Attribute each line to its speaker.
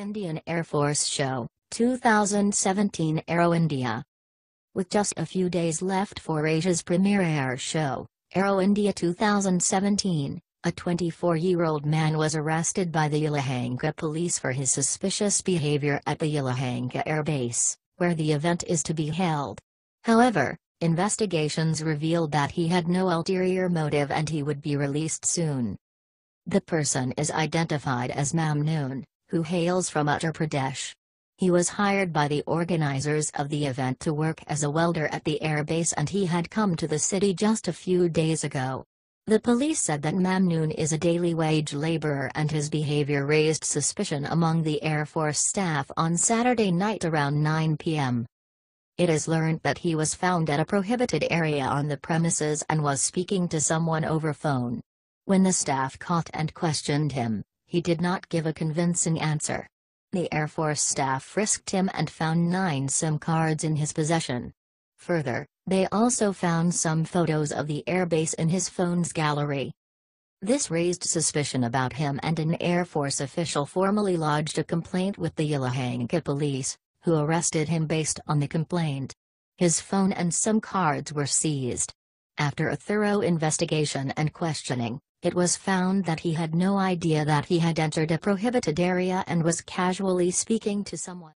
Speaker 1: Indian Air Force Show, 2017 Aero India. With just a few days left for Asia's premier air show, Aero India 2017, a 24-year-old man was arrested by the Yelahanka police for his suspicious behavior at the Yelahanka Air Base, where the event is to be held. However, investigations revealed that he had no ulterior motive and he would be released soon. The person is identified as Mamnoon, who hails from Uttar Pradesh. He was hired by the organizers of the event to work as a welder at the airbase and he had come to the city just a few days ago. The police said that Mamnoon is a daily wage laborer and his behavior raised suspicion among the Air Force staff on Saturday night around 9 p.m. It is learned that he was found at a prohibited area on the premises and was speaking to someone over phone. When the staff caught and questioned him, he did not give a convincing answer. The Air Force staff frisked him and found nine SIM cards in his possession. Further, they also found some photos of the airbase in his phone's gallery. This raised suspicion about him and an Air Force official formally lodged a complaint with the Yelahanka police, who arrested him based on the complaint. His phone and SIM cards were seized. After a thorough investigation and questioning, it was found that he had no idea that he had entered a prohibited area and was casually speaking to someone.